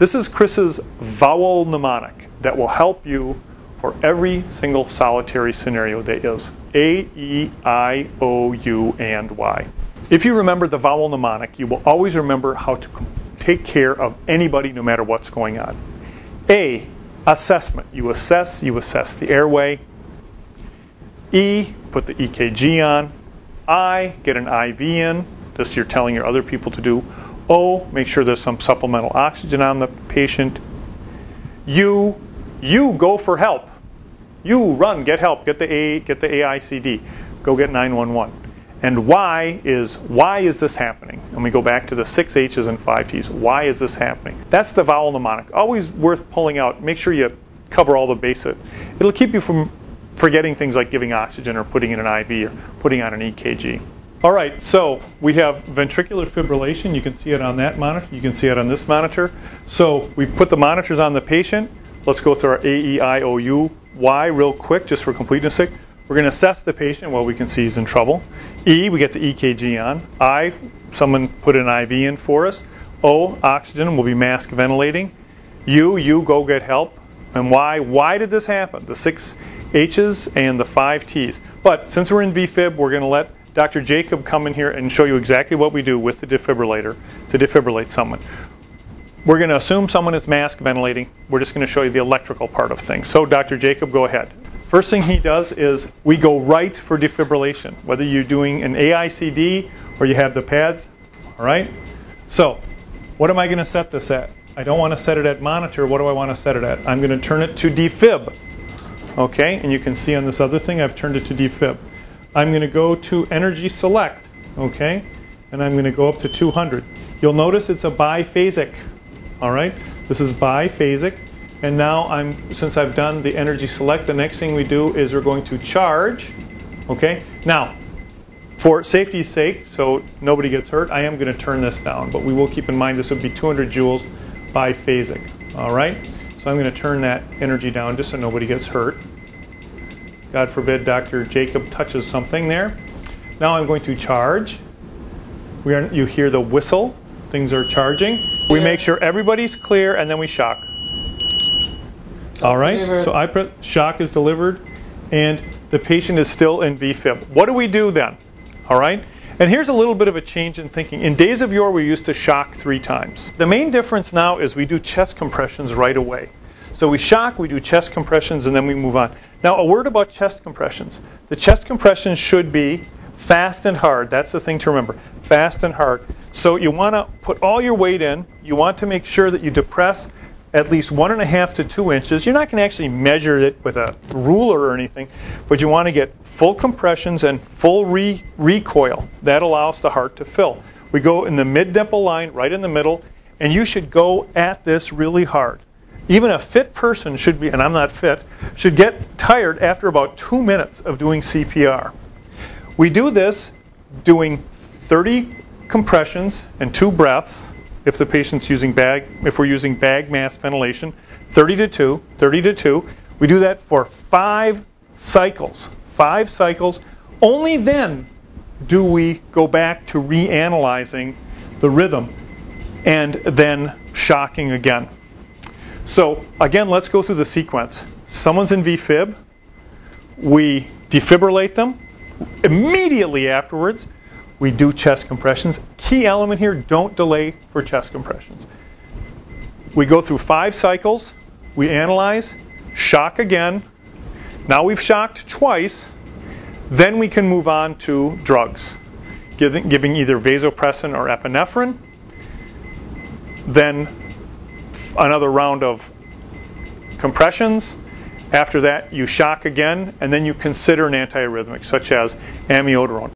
This is Chris's vowel mnemonic that will help you for every single solitary scenario that is A, E, I, O, U, and Y. If you remember the vowel mnemonic, you will always remember how to take care of anybody no matter what's going on. A, assessment. You assess, you assess the airway. E, put the EKG on. I, get an IV in. This you're telling your other people to do. O, make sure there's some supplemental oxygen on the patient. U, you go for help. You run, get help, get the A, get the AICD, go get 911. And why is why is this happening? And we go back to the six H's and five T's. Why is this happening? That's the vowel mnemonic. Always worth pulling out. Make sure you cover all the basic. It'll keep you from forgetting things like giving oxygen or putting in an IV or putting on an EKG. All right, so we have ventricular fibrillation. You can see it on that monitor. You can see it on this monitor. So we've put the monitors on the patient. Let's go through our A, E, I, O, U, Y real quick, just for completeness sake. We're going to assess the patient. Well, we can see he's in trouble. E, we get the EKG on. I, someone put an IV in for us. O, oxygen, we'll be mask ventilating. U, you go get help. And Y, why did this happen? The six H's and the five T's. But since we're in VFib, we're going to let Dr. Jacob come in here and show you exactly what we do with the defibrillator to defibrillate someone. We're going to assume someone is mask ventilating. We're just going to show you the electrical part of things. So, Dr. Jacob, go ahead. First thing he does is we go right for defibrillation, whether you're doing an AICD or you have the pads. All right? So, what am I going to set this at? I don't want to set it at monitor. What do I want to set it at? I'm going to turn it to defib. Okay, and you can see on this other thing I've turned it to defib. I'm going to go to energy select, okay? And I'm going to go up to 200. You'll notice it's a biphasic, all right? This is biphasic. And now I'm, since I've done the energy select, the next thing we do is we're going to charge, okay? Now, for safety's sake, so nobody gets hurt, I am going to turn this down, but we will keep in mind this would be 200 joules biphasic, all right? So I'm going to turn that energy down just so nobody gets hurt. God forbid Dr. Jacob touches something there. Now I'm going to charge. We are, you hear the whistle. Things are charging. We make sure everybody's clear and then we shock. All right, so I put shock is delivered and the patient is still in VFib. What do we do then? All right, and here's a little bit of a change in thinking. In days of yore, we used to shock three times. The main difference now is we do chest compressions right away. So we shock, we do chest compressions, and then we move on. Now, a word about chest compressions. The chest compressions should be fast and hard. That's the thing to remember fast and hard. So you want to put all your weight in. You want to make sure that you depress at least one and a half to two inches. You're not going to actually measure it with a ruler or anything, but you want to get full compressions and full re- recoil. That allows the heart to fill. We go in the mid nipple line, right in the middle, and you should go at this really hard. Even a fit person should be, and I'm not fit, should get tired after about two minutes of doing CPR. We do this doing 30 compressions and two breaths if the patient's using bag, if we're using bag mask ventilation, 30 to 2, 30 to 2. We do that for five cycles. Five cycles. Only then do we go back to reanalyzing the rhythm and then shocking again. So again, let's go through the sequence. Someone's in VFib. We defibrillate them. Immediately afterwards, we do chest compressions. Key element here, don't delay for chest compressions. We go through five cycles. We analyze, shock again. Now we've shocked twice. Then we can move on to drugs, giving, giving either vasopressin or epinephrine. Then another round of compressions. After that, you shock again, and then you consider an antiarrhythmic, such as amiodarone.